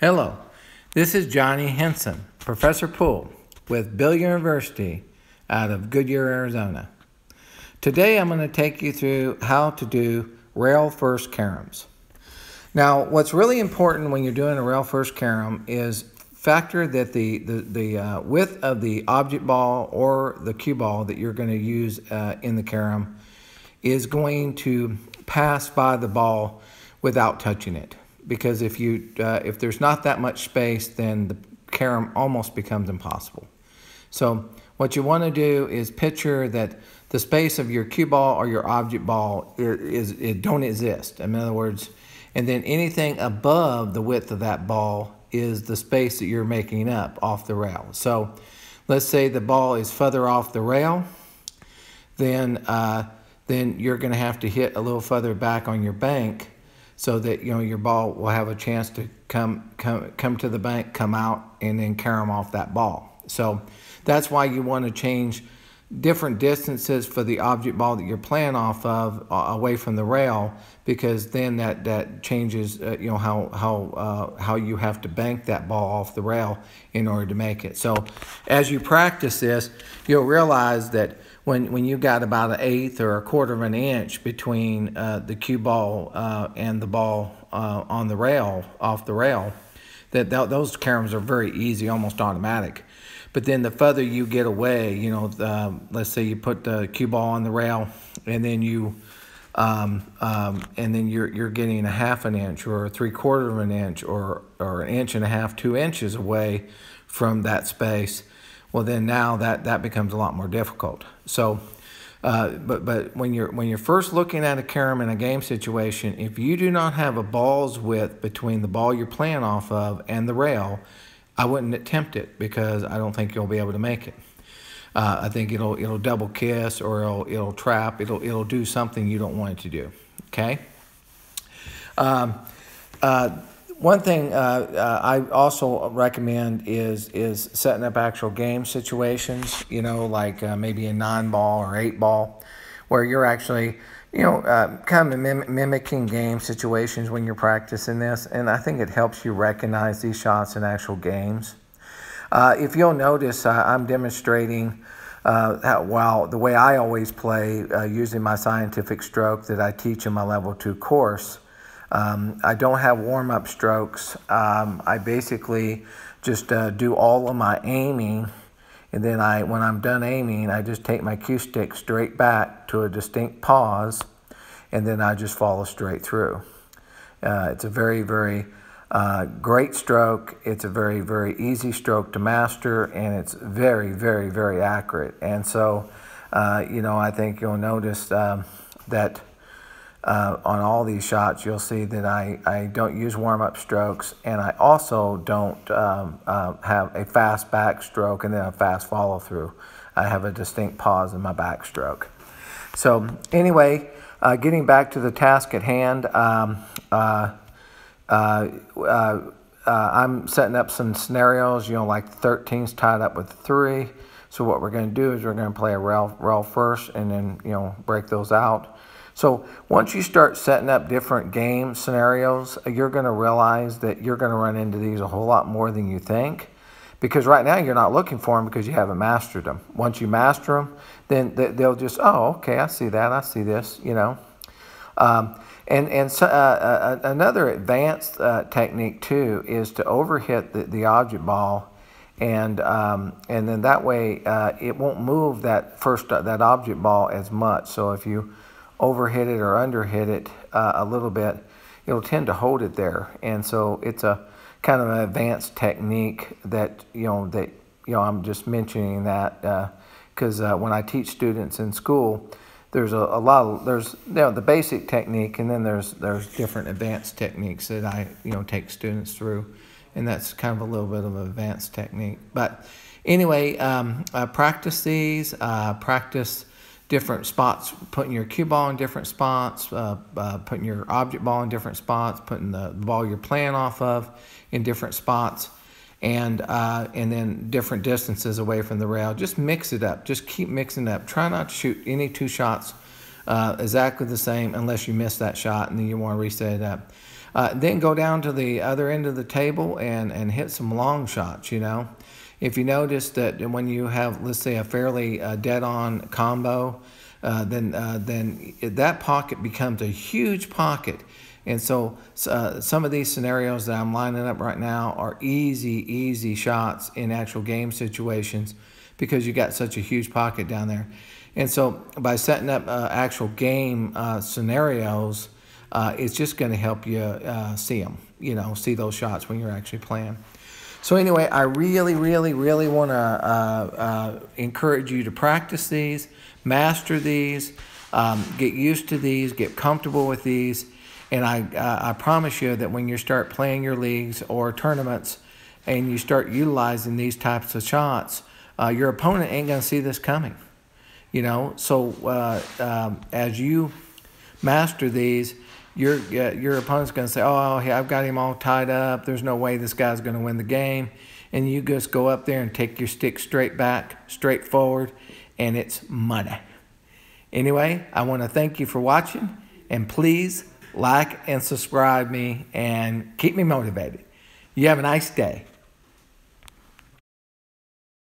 Hello, this is Johnny Henson, Professor Pool with Billiard University out of Goodyear, Arizona. Today I'm going to take you through how to do rail first caroms. Now, what's really important when you're doing a rail first carom is factor that the, the, the uh, width of the object ball or the cue ball that you're going to use uh, in the carom is going to pass by the ball without touching it because if you uh, if there's not that much space, then the carom almost becomes impossible. So what you want to do is picture that the space of your cue ball or your object ball is, it don't exist. In other words, and then anything above the width of that ball is the space that you're making up off the rail. So let's say the ball is further off the rail, then uh, then you're going to have to hit a little further back on your bank so that you know your ball will have a chance to come come come to the bank, come out, and then carom off that ball. So that's why you want to change different distances for the object ball that you're playing off of uh, away from the rail because then that that changes uh, you know how how uh, how you have to bank that ball off the rail in order to make it so as you practice this you'll realize that when, when you've got about an eighth or a quarter of an inch between uh, the cue ball uh, and the ball uh, on the rail, off the rail, that th those caroms are very easy, almost automatic. But then the further you get away, you know, the, let's say you put the cue ball on the rail and then you, um, um, and then you're, you're getting a half an inch or a three quarter of an inch or, or an inch and a half, two inches away from that space, well then now that, that becomes a lot more difficult. So, uh, but but when you're when you're first looking at a carom in a game situation, if you do not have a ball's width between the ball you're playing off of and the rail, I wouldn't attempt it because I don't think you'll be able to make it. Uh, I think it'll it'll double kiss or it'll it'll trap. It'll it'll do something you don't want it to do. Okay. Um, uh, one thing uh, uh, I also recommend is is setting up actual game situations. You know, like uh, maybe a nine ball or eight ball, where you're actually you know uh, kind of mim- mimicking game situations when you're practicing this. And I think it helps you recognize these shots in actual games. Uh, if you'll notice, uh, I'm demonstrating. Uh, while the way I always play using my scientific stroke that I teach in my level two course, um, I don't have warm up strokes. Um, I basically just uh, do all of my aiming, and then I, when I'm done aiming, I just take my cue stick straight back to a distinct pause, and then I just follow straight through. Uh, it's a very, very uh, great stroke. It's a very, very easy stroke to master, and it's very, very, very accurate. And so, uh, you know, I think you'll notice um, that uh, on all these shots, you'll see that I, I don't use warm-up strokes, and I also don't um, uh, have a fast backstroke and then a fast follow-through. I have a distinct pause in my backstroke. So anyway, uh, getting back to the task at hand, um, uh, uh, uh, I'm setting up some scenarios, you know, like 13's tied up with 3. So what we're going to do is we're going to play a rail, rail first and then, you know, break those out. So once you start setting up different game scenarios, you're going to realize that you're going to run into these a whole lot more than you think. Because right now you're not looking for them because you haven't mastered them. Once you master them, then they'll just, oh, okay, I see that, I see this, you know. Um, and and so, uh, uh, another advanced uh, technique too is to overhit the, the object ball, and um, and then that way uh, it won't move that first uh, that object ball as much. So if you overhit it or underhit it uh, a little bit, it'll tend to hold it there. And so it's a kind of an advanced technique that, you know, that, you know, I'm just mentioning that because uh, uh, when I teach students in school, there's a, a lot of, there's, you know, the basic technique and then there's, there's different advanced techniques that I, you know, take students through. And that's kind of a little bit of an advanced technique. But anyway, um, uh, practice these, uh, practice different spots, putting your cue ball in different spots, uh, uh, putting your object ball in different spots, putting the ball you're playing off of in different spots, and uh, and then different distances away from the rail. Just mix it up. Just keep mixing it up. Try not to shoot any two shots uh, exactly the same unless you miss that shot and then you want to reset it up. Uh, then go down to the other end of the table and, and hit some long shots, you know. If you notice that when you have, let's say, a fairly uh, dead-on combo, uh, then uh, then that pocket becomes a huge pocket. And so uh, some of these scenarios that I'm lining up right now are easy, easy shots in actual game situations because you got such a huge pocket down there. And so by setting up uh, actual game uh, scenarios, uh, it's just going to help you uh, see them, you know, see those shots when you're actually playing. So anyway, I really, really, really want to uh, uh, encourage you to practice these, master these, um, get used to these, get comfortable with these, and I, uh, I promise you that when you start playing your leagues or tournaments and you start utilizing these types of shots, uh, your opponent ain't going to see this coming. You know, so uh, um, as you master these, your your opponent's going to say, "Oh, hey, I've got him all tied up. There's no way this guy's going to win the game." And you just go up there and take your stick straight back, straight forward, and it's money. Anyway, I want to thank you for watching, and please like and subscribe me and keep me motivated. You have a nice day.